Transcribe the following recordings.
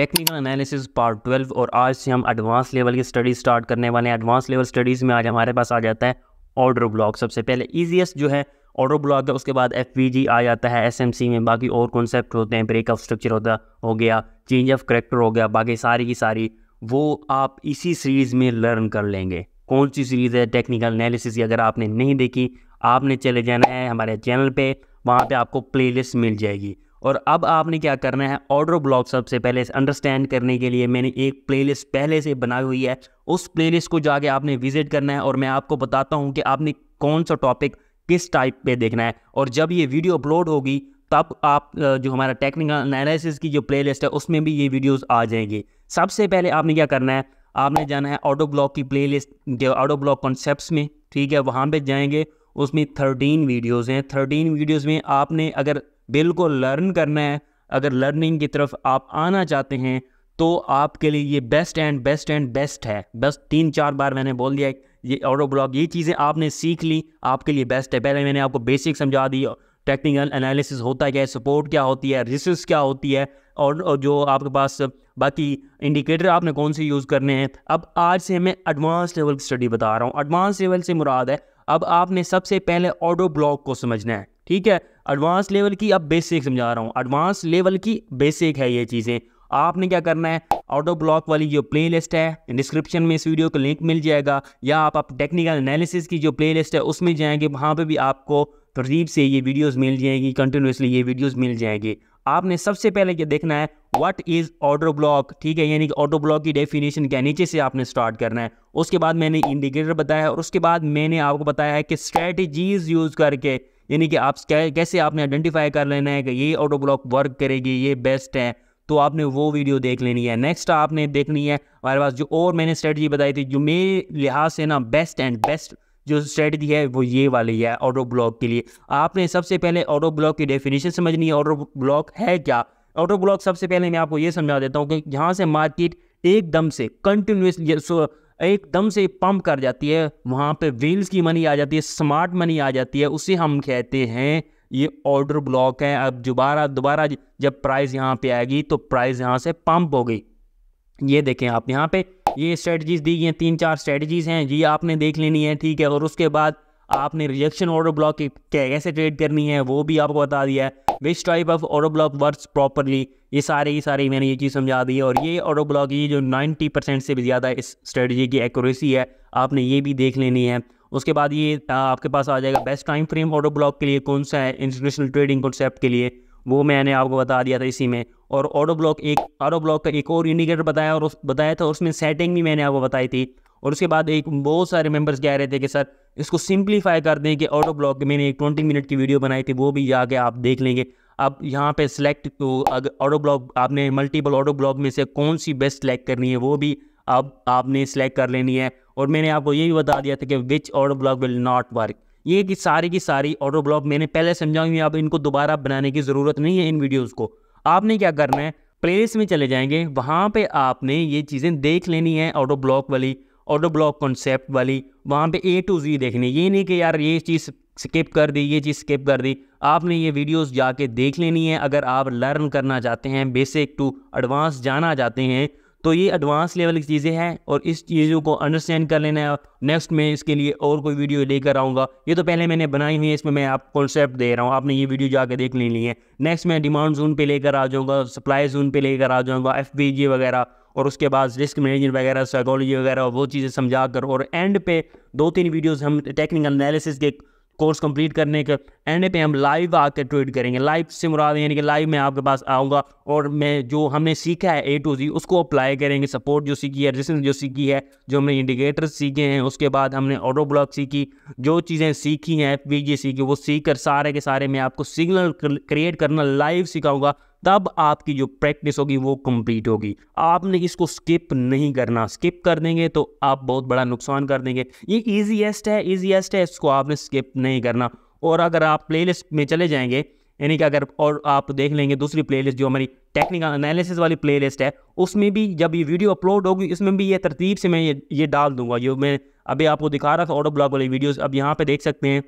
Technical analysis part twelve और आज से हम एडवांस लेवल की स्टडी स्टार्ट करने वाले हैं। एडवांस लेवल स्टडीज़ में आज हमारे पास आ जाता है ऑर्डर ब्लॉक सबसे पहले। ईजीएस्ट जो है ऑर्डर ब्लॉक है, उसके बाद एफ़ आ जाता है एसएमसी में। बाकी और कॉन्सेप्ट होते हैं ब्रेक ऑफ़ स्ट्रक्चर होता, हो गया चेंज ऑफ़ करेक्टर हो गया, बाकी सारी की सारी। वो आप इसी सीरीज़ में लर्न कर लेंगे। कौन सी सीरीज़ है? टेक्निकल एनालिसिस अगर आपने नहीं देखी, आपने चले जाना है हमारे चैनल पे, वहाँ पे आपको प्लेलिस्ट मिल जाएगी। और अब आपने क्या करना है? ऑर्डर ब्लॉक सबसे पहले अंडरस्टैंड करने के लिए मैंने एक प्लेलिस्ट पहले से बनाई हुई है। उस प्लेलिस्ट को जाके आपने विज़िट करना है और मैं आपको बताता हूँ कि आपने कौन सा टॉपिक किस टाइप पे देखना है। और जब ये वीडियो अपलोड होगी, तब आप जो हमारा टेक्निकल एनालिसिस की जो प्लेलिस्ट है, उसमें भी ये वीडियोस आ जाएँगे। सबसे पहले आपने क्या करना है? आपने जाना है ऑटो ब्लॉक की प्लेलिस्ट जो ऑटो ब्लॉक कॉन्सेप्ट में, ठीक है, वहाँ पे जाएँगे। उसमें थर्टीन वीडियोज़ हैं। थर्टीन वीडियोज़ में आपने अगर बिल्कुल लर्न करना है। अगर लर्निंग की तरफ़ आप आना चाहते हैं तो आपके लिए ये best and best and best है। बस तीन चार बार मैंने बोल दिया ये ऑटो ब्लॉग ये चीज़ें आपने सीख ली आपके लिए बेस्ट है। पहले मैंने आपको बेसिक समझा दी टेक्निकल एनालिसिस होता क्या है सपोर्ट क्या होती है रिसर्च क्या होती है और, जो आपके पास बाकी इंडिकेटर आपने कौन से यूज़ करने हैं। अब आज से मैं एडवांस लेवल की स्टडी बता रहा हूँ। एडवांस लेवल से मुराद है अब आपने सबसे पहले ऑटो ब्लॉक को समझना है ठीक है? एडवांस लेवल की अब बेसिक समझा रहा हूँ। एडवांस लेवल की बेसिक है ये चीज़ें। आपने क्या करना है? ऑटो ब्लॉक वाली जो प्लेलिस्ट है डिस्क्रिप्शन में इस वीडियो का लिंक मिल जाएगा या आप, आप टेक्निकल एनालिसिस की जो प्लेलिस्ट है उसमें जाएँगे वहाँ पे भी आपको तरतीब से ये वीडियोस मिल जाएगी कंटिन्यूसली ये वीडियोस मिल जाएँगी। आपने सबसे पहले क्या देखना है? व्हाट इज़ ऑटो ब्लॉक ठीक है यानी कि ऑटो ब्लॉक की डेफिनेशन क्या नीचे से आपने स्टार्ट करना है। उसके बाद मैंने इंडिकेटर बताया और उसके बाद मैंने आपको बताया है कि स्ट्रेटजीज यूज़ करके यानी कि आप कैसे आपने आइडेंटिफाई कर लेना है कि ये ऑटो ब्लॉक वर्क करेगी, ये बेस्ट है तो आपने वो वीडियो देख लेनी है। नेक्स्ट आपने देखनी है, हमारे पास जो और मैंने स्ट्रेटजी बताई थी, जो मेरे लिहाज से ना बेस्ट एंड बेस्ट जो स्ट्रेटजी है, वो ये वाली है ऑटो ब्लॉक के लिए। आपने सबसे पहले ऑटो ब्लॉक की डेफिनेशन समझनी है ऑटो ब्लॉक है क्या? ऑटो ब्लॉक सबसे पहले मैं आपको ये समझा देता हूँ कि यहाँ से मार्केट एकदम से कंटिन्यूस एकदम से पंप कर जाती है, वहाँ पे व्हील्स की मनी आ जाती है स्मार्ट मनी आ जाती है, उसे हम कहते हैं, ये ऑर्डर ब्लॉक है। अब दोबारा दोबारा जब प्राइस यहाँ पे आएगी तो प्राइस यहाँ से पंप हो गई। ये देखें आप यहाँ पे, ये स्ट्रेटजीज दी गई हैं, तीन चार स्ट्रेटजीज हैं। जी, आपने देख लेनी है, ठीक है, और उसके बाद आपने रिजेक्शन ऑर्डर ब्लॉक कैसे ट्रेड करनी है, वो भी आपको बता दिया है। Which type of order block work properly ये सारे ही सारे मैंने ये चीज़ समझा दी है और ये ऑर्डर ब्लॉक ये जो 90 परसेंट से भी ज़्यादा इस स्ट्रेटजी की एक्यूरेसी है, आपने ये भी देख लेनी है। उसके बाद ये आपके पास आ जाएगा best time frame order block के लिए कौन सा है इंटरनेशनल ट्रेडिंग कॉन्सेप्ट के लिए। वो मैंने आपको बता दिया था इसी में। और ऑटो ब्लॉक एक ऑटो ब्लॉक का एक और इंडिकेटर बताया और उस, बताया था, उसमें सेटिंग भी मैंने आपको बताई थी। और उसके बाद एक बहुत सारे मेंबर्स कह रहे थे कि, सर, इसको सिंप्लीफाई कर दें कि ऑटो ब्लॉक मैंने एक ट्वेंटी मिनट की वीडियो बनाई थी, वो भी जाके आप देख लेंगे। अब यहाँ पे सिलेक्ट तो अगर ऑटो ब्लॉक आपने मल्टीपल ऑटो ब्लॉक में से कौन सी बेस्ट सेलेक्ट करनी है, वो भी अब आपने सेलेक्ट कर लेनी है। और मैंने आपको ये भी बता दिया था कि which auto block will not work ये कि सारी की सारी ऑटो ब्लॉक मैंने पहले समझाई अब इनको दोबारा बनाने की ज़रूरत नहीं है इन वीडियोज़ को। आपने क्या करना है प्लेलिस्ट में चले जाएँगे, वहाँ पे आपने ये चीज़ें देख लेनी है ऑटो ब्लॉक वाली। ऑटो ब्लॉक कॉन्सेप्ट वाली, वहाँ पे ए टू जी देखनी। ये नहीं कि यार ये चीज़ स्किप कर दी, ये चीज़ स्किप कर दी। आपने ये वीडियोस जाके देख लेनी है। अगर आप लर्न करना चाहते हैं बेसिक टू एडवांस जाना चाहते हैं तो ये एडवांस लेवल की चीज़ें हैं और इस चीज़ों को अंडरस्टैंड कर लेना है। नेक्स्ट में इसके लिए और कोई वीडियो लेकर आऊँगा। ये तो पहले मैंने बनाई हुई है, इसमें मैं आप कॉन्सेप्ट दे रहा हूँ। आपने ये वीडियो जाकर देख लेनी है। नेक्स्ट मैं डिमांड जोन पे लेकर आ जाऊँगा सप्लाई जोन पे लेकर आ जाऊँगा एफ़ वगैरह और उसके बाद रिस्क मैनेजमेंट वगैरह साइकोलॉजी वगैरह, वो चीज़ें समझा कर और एंड पे दो तीन वीडियोज़ हम टेक्निकल एनालिसिस के कोर्स कंप्लीट करने के एंड पे हम लाइव आकर ट्रेड करेंगे। लाइव से मुराद यानी कि लाइव में आपके पास आऊँगा और मैं जो हमने सीखा है ए टू जी उसको अप्लाई करेंगे। सपोर्ट जो सीखी है रिसेंस जो सीखी है, जो हमने इंडिकेटर सीखे हैं, उसके बाद हमने ऑटो ब्लॉक सीखी। जो चीज़ें सीखी हैं एफ़ सीखी वो सीख कर सारे के सारे मैं आपको सिग्नल क्रिएट करना लाइव सिखाऊँगा। तब आपकी जो प्रैक्टिस होगी वो कंप्लीट होगी। आपने इसको स्किप नहीं करना। स्किप कर देंगे तो आप बहुत बड़ा नुकसान कर देंगे। ये ईजीएस्ट है ईजीएस्ट है, इसको आपने स्किप नहीं करना। और अगर आप प्लेलिस्ट में चले जाएँगे, यानी कि अगर, और आप देख लेंगे दूसरी प्लेलिस्ट जो हमारी टेक्निकल एनालिसिस वाली प्लेलिस्ट है, उसमें भी जब ये वीडियो अपलोड होगी, इसमें भी ये तरतीब से मैं ये ये डाल दूँगा। जो मैं अभी आपको दिखा रहा था ऑटो ब्लॉग वाली वीडियोस अब यहाँ पे देख सकते हैं,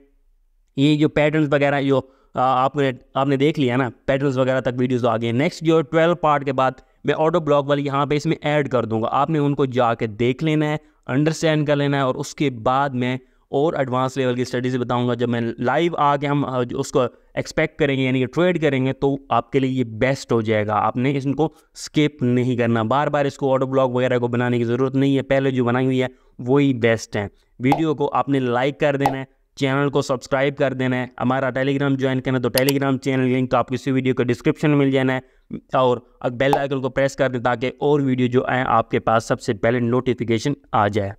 ये जो पैटर्न्स वगैरह, जो आपने आपने देख लिया ना पैटर्न्स वगैरह तक वीडियोस आ गए नेक्स्ट जो ट्वेल्व पार्ट के बाद मैं ऑटो ब्लॉक वाली यहाँ पे इसमें ऐड कर दूँगा। आपने उनको जाके देख लेना है अंडरस्टैंड कर लेना है और उसके बाद मैं और एडवांस लेवल की स्टडीज़ बताऊँगा। जब मैं लाइव आके हम उसको एक्सपेक्ट करेंगे, यानी कि ट्रेड करेंगे तो आपके लिए ये बेस्ट हो जाएगा। आपने इसको स्किप नहीं करना। बार बार इसको ऑटो ब्लॉग वगैरह को बनाने की ज़रूरत नहीं है। पहले जो बनाई हुई है, वही बेस्ट है। वीडियो को आपने लाइक कर देना है। चैनल को सब्सक्राइब कर देना है। हमारा टेलीग्राम ज्वाइन करना है तो टेलीग्राम चैनल लिंक आपको इसी वीडियो को डिस्क्रिप्शन मिल जाना है। और बेल आइकन को प्रेस कर दें ताकि और वीडियो जो आए आपके पास सबसे पहले नोटिफिकेशन आ जाए।